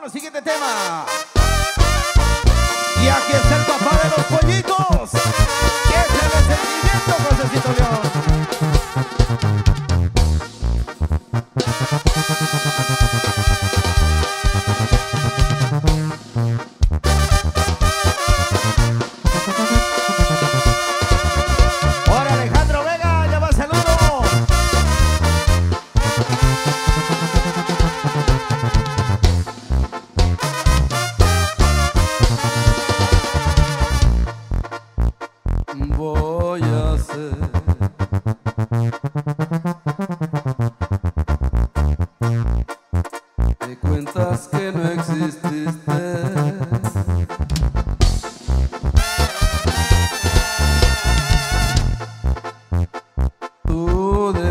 Vámonos, siguiente tema. Y aquí está el papá de los pollitos. Que es el sentimiento, Josecito León. Te cuentas que no exististe. Tú de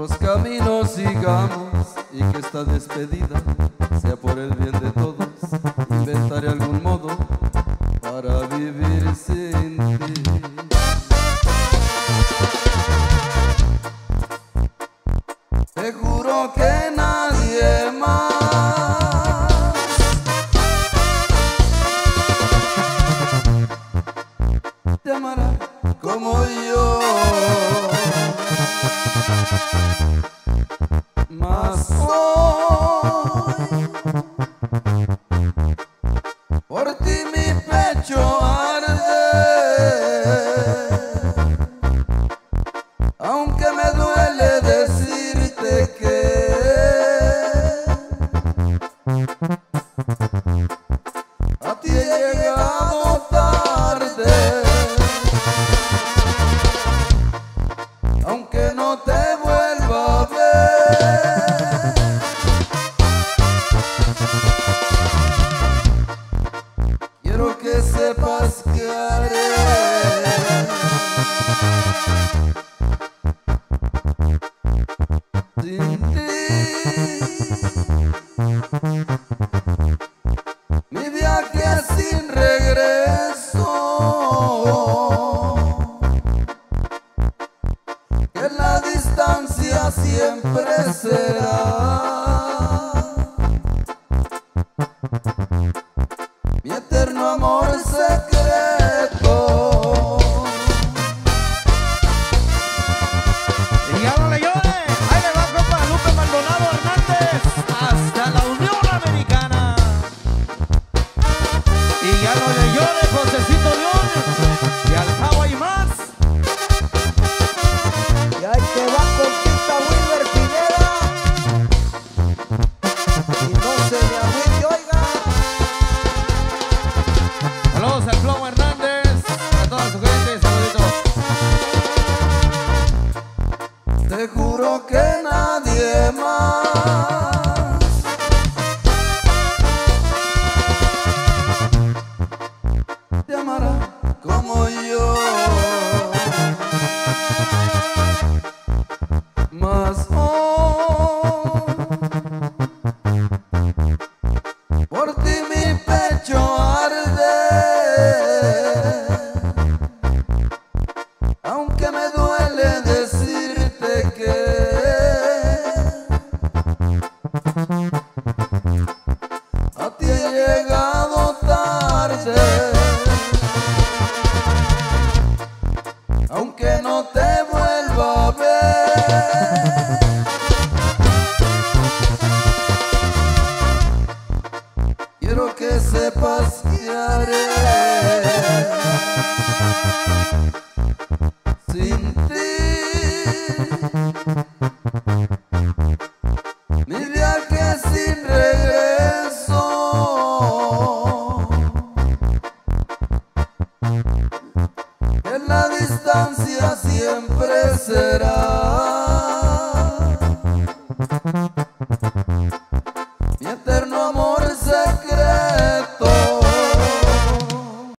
otros caminos sigamos y que esta despedida sea por el bien de todos. Inventaré algún modo para vivir sin ti. Te juro que nadie más te amará como yo. Más hoy por ti mi pecho aunque me duele decirte que mi viaje sin regreso. Llore, Josecito León. Y al cabo hay más. Y ahí te va conquista Wilber Pineda. Y no se me agüite, oiga. Saludos al Flow Hernández. A toda su gente, saluditos. Te juro que llegado tarde. Aunque no te vuelva a ver. Quiero que sepas que haré.